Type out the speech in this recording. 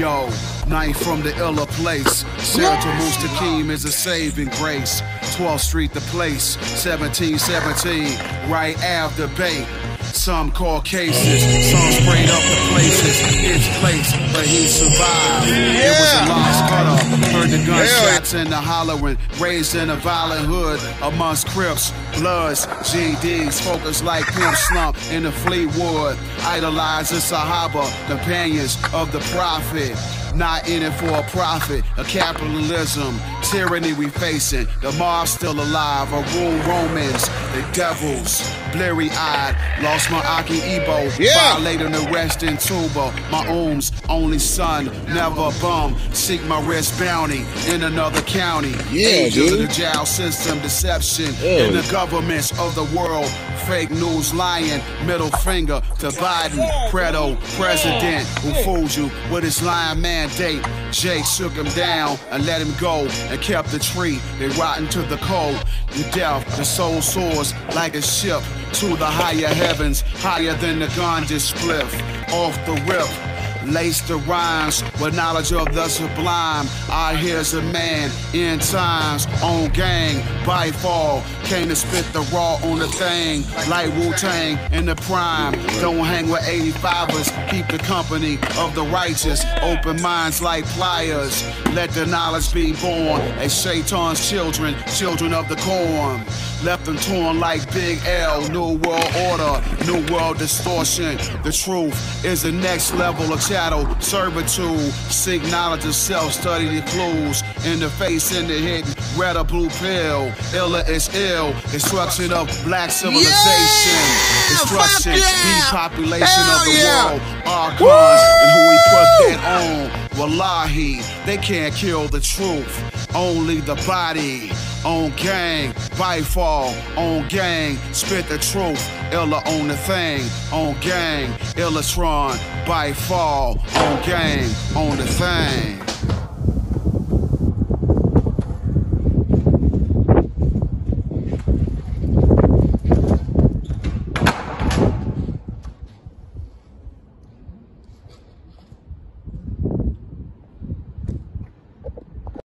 Yo, night from the illa place. Siratul Mustaqim is a saving grace. 12th Street, the place. 1717, right after Bay. Some call cases, some sprayed up the places. It's place, but he survived. It was a lost cutter. Heard the gunshots and the hollering. Raised in a violent hood amongst Crips, Bloods, GDs. Focused like Pimp Slump in the Fleetwood. Idolize the Sahaba, companions of the Prophet. Not in it for a profit, a capitalism, tyranny we facing. The mob still alive, a rule Romans, the devils, bleary eyed. Lost my Aki Ebo, Yeah. violating arrest in Tuba. My ohms, only son, never bum. Seek my rest bounty in another county. Yeah, Angels dude. of the jail system, deception Yeah. in the governments of the world. Fake news lying, middle finger to Biden, Preto, president who fooled you with his lying mandate. Jake shook him down and let him go and kept the tree. They rotten to the cold. The death, the soul soars like a ship to the higher heavens, higher than the ganja spliff. Off the rip, Lace the rhymes with knowledge of the sublime. I here's a man in times on gang by fall. Came to spit the raw on the thing like Wu Tang in the prime. Don't hang with 85ers. Keep the company of the righteous. Open minds like pliers. Let the knowledge be born. As Shaitan's children, children of the corn. Left them torn like Big L. New world order, new world distortion. The truth is the next level of chattel servitude. Seek knowledge of self, study the clues. In the face, in the hidden, red or blue pill. Illa is ill. Destruction of black civilization. Destruction, yeah! depopulation Hell of the yeah! world. Archons and who we put that on. Wallahi, they can't kill the truth. Only the body. On gang, by fall. On gang, spit the truth. Illa on the thing. On gang, Illatron, by fall. On gang, on the thing.